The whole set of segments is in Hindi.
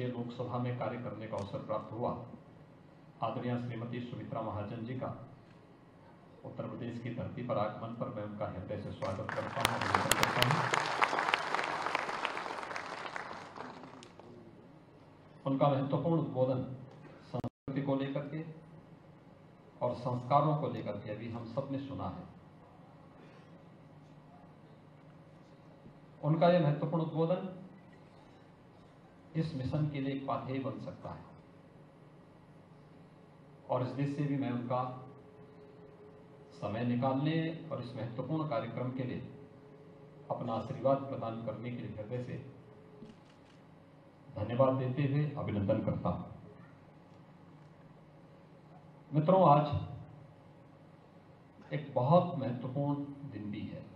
ये लोकसभा में कार्य करने का अवसर प्राप्त हुआ। आदरणीय श्रीमती सुमित्रा महाजन जी का। उत्तर प्रदेश की धरती पर आगमन पर मैं उनका हृदय से स्वागत हूँ करता हूँ। उनका महत्वपूर्ण उद्बोधन संस्कृति को लेकर के और संस्कारों को लेकर के अभी हम सबने सुना है। उनका यह महत्वपूर्ण उद्बोधन इस मिशन के लिए एक पाथेय बन सकता है। और इस देश से भी मैं उनका समय निकालने और इस महत्वपूर्ण कार्यक्रम के लिए अपना आशीर्वाद प्रदान करने के लिए हृदय से धन्यवाद देते हुए अभिनंदन करता हूँ। मित्रों, आज एक बहुत महत्वपूर्ण दिन भी है।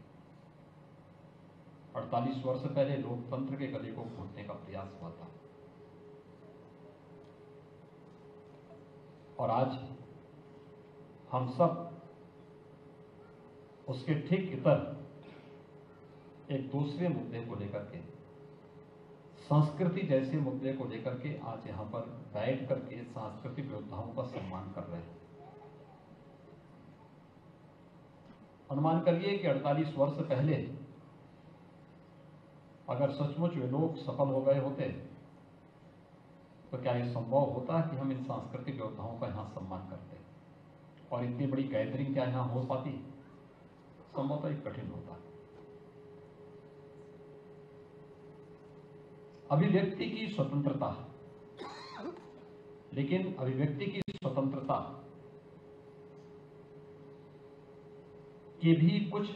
48 वर्ष पहले लोकतंत्र के गले को घोटने का प्रयास हुआ था। और आज हम सब उसके ठीक इतर एक दूसरे मुद्दे को लेकर के, संस्कृति जैसे मुद्दे को लेकर के आज यहाँ पर बैठ करके सांस्कृतिक योद्धाओं का सम्मान कर रहे हैं। अनुमान करिए कि 48 वर्ष पहले अगर सचमुच वे लोग सफल हो गए होते तो क्या यह संभव होता कि हम इन सांस्कृतिक योद्धाओं का यहाँ सम्मान करते? और इतनी बड़ी गैदरिंग क्या यहाँ हो पाती? संभवतः एक कठिन होता। अभिव्यक्ति की स्वतंत्रता। लेकिन अभिव्यक्ति की स्वतंत्रता के भी कुछ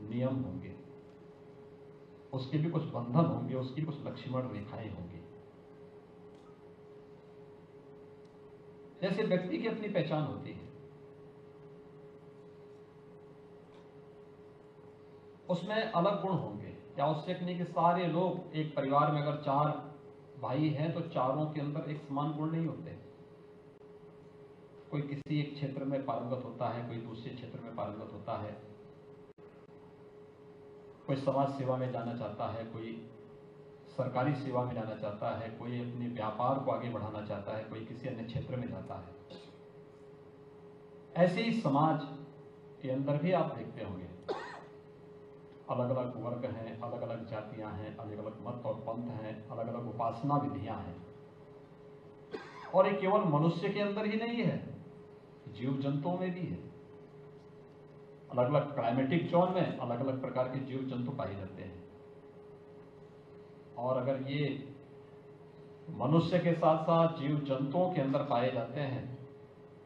नियम होंगे। उसके भी कुछ बंधन होंगे, उसकी कुछ लक्ष्मण रेखाएँ होंगी। जैसे व्यक्ति की अपनी पहचान होती है। उसमें अलग गुण होंगे। क्या आवश्यक नहीं कि सारे लोग एक परिवार में अगर चार भाई हैं तो चारों के अंदर एक समान गुण नहीं होते। कोई किसी एक क्षेत्र में पारंगत होता है, कोई दूसरे क्षेत्र में पारंगत होता है। कोई समाज सेवा में जाना चाहता है, कोई सरकारी सेवा में जाना चाहता है, कोई अपने व्यापार को आगे बढ़ाना चाहता है, कोई किसी अन्य क्षेत्र में जाता है। ऐसे ही समाज के अंदर भी आप देखते होंगे। अलग अलग वर्ग हैं अलग अलग जातियाँ हैं अलग अलग मत और पंथ हैं अलग अलग उपासना विधियाँ हैं। और ये केवल मनुष्य के अंदर ही नहीं है जीव जंतुओं में भी है। अलग अलग क्लाइमेटिक जोन में अलग अलग प्रकार के जीव जंतु पाए जाते हैं। और अगर ये मनुष्य के साथ साथ जीव जंतुओं के अंदर पाए जाते हैं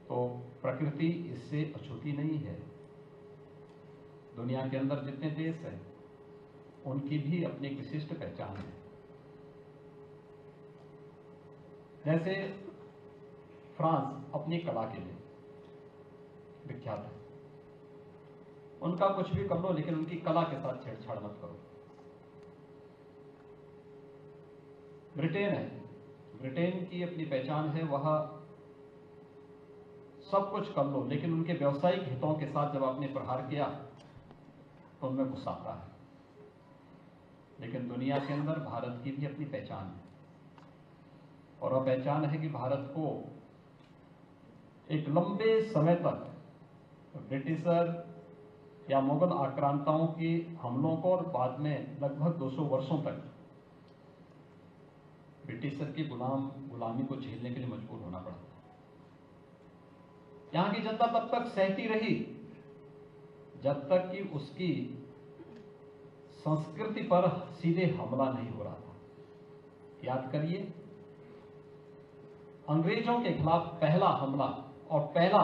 तो प्रकृति इससे अछूती नहीं है। दुनिया के अंदर जितने देश हैं, उनकी भी अपनी विशिष्ट पहचान है। जैसे फ्रांस अपनी कला के लिए विख्यात है। उनका कुछ भी कर लो लेकिन उनकी कला के साथ छेड़छाड़ मत करो। ब्रिटेन है। ब्रिटेन की अपनी पहचान है, वह सब कुछ कर लो, लेकिन उनके व्यवसायिक हितों के साथ जब आपने प्रहार किया तो उनमें गुस्सा आता है। लेकिन दुनिया के अंदर भारत की भी अपनी पहचान है। और वह पहचान है कि भारत को एक लंबे समय तक ब्रिटिशर या मुगल आक्रांताओं के हमलों को और बाद में लगभग 200 वर्षों तक ब्रिटिशर की गुलाम, गुलामी को झेलने के लिए मजबूर होना पड़ा। यहाँ की जनता तब तक सहती रही जब तक कि उसकी संस्कृति पर सीधे हमला नहीं हो रहा था। याद करिए, अंग्रेज़ों के खिलाफ पहला हमला और पहला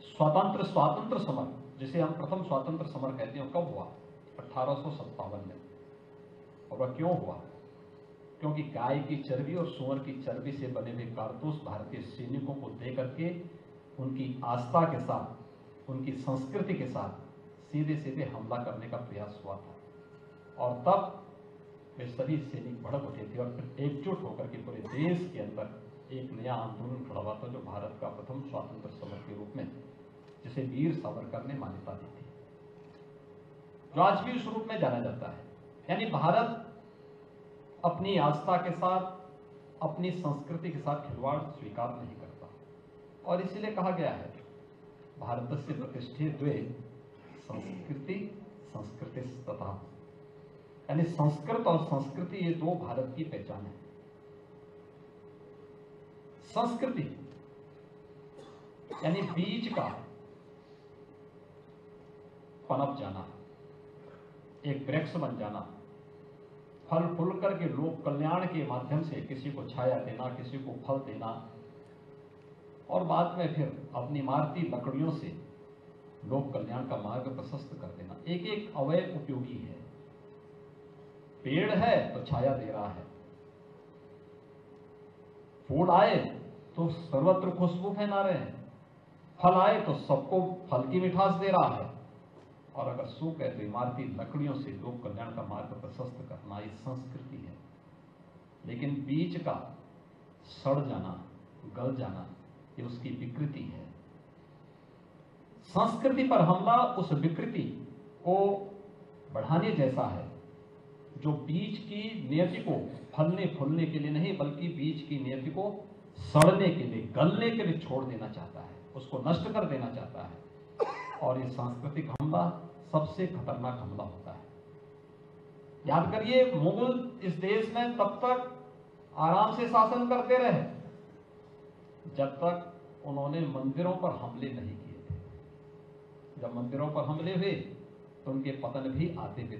स्वतंत्र स्वातंत्र समर जिसे हम प्रथम स्वातंत्र समर कहते हैं कब हुआ? अठारह सौ सत्तावन में। और वह क्यों हुआ? क्योंकि गाय की चर्बी और सुअर की चर्बी से बने हुए कारतूस भारतीय सैनिकों को दे करके उनकी आस्था के साथ, उनकी संस्कृति के साथ सीधे सीधे हमला करने का प्रयास हुआ था। और तब वे सभी सैनिक भड़क उठे थे और फिर एकजुट होकर के पूरे देश के अंदर एक नया आंदोलन खड़ा हुआ था, जो भारत का प्रथम स्वातंत्र समर के रूप में जिसे वीर सावरकर ने मान्यता दी थी। जो आज भी उस रूप में जाना जाता है। यानी भारत अपनी आस्था के साथ, अपनी संस्कृति के साथ खिलवाड़ स्वीकार नहीं करता। और इसीलिए कहा गया है, भारत से प्रतिष्ठित द्वे संस्कृति संस्कृति तथा, यानी संस्कृत और संस्कृति ये दो भारत की पहचान है। संस्कृति, यानी बीज का पनप जाना, एक वृक्ष बन जाना, फल फूल करके लोक कल्याण के माध्यम से किसी को छाया देना, किसी को फल देना, और बाद में फिर अपनी मारती लकड़ियों से लोक कल्याण का मार्ग प्रशस्त कर देना। एक एक अवय उपयोगी है। पेड़ है तो छाया दे रहा है। फूल आए तो सर्वत्र खुशबू फैला रहे हैं। फल आए तो सबको फल की मिठास दे रहा है। और अगर सूख है तो इमारती लकड़ियों से लोक कल्याण का मार्ग प्रशस्त करना ये संस्कृति है। लेकिन बीज का सड़ जाना, गल जाना, ये उसकी विकृति है। संस्कृति पर हमला उस विकृति को बढ़ाने जैसा है, जो बीज की नियति को फलने फूलने के लिए नहीं, बल्कि बीज की नियति को सड़ने के लिए, गलने के लिए छोड़ देना चाहता है, उसको नष्ट कर देना चाहता है। और ये सांस्कृतिक हमला सबसे खतरनाक हमला होता है। याद करिए, मुगल इस देश में तब तक आराम से शासन करते रहे, जब तक उन्होंने मंदिरों पर हमले नहीं किए थे। जब मंदिरों पर हमले हुए तो उनके पतन भी आते हुए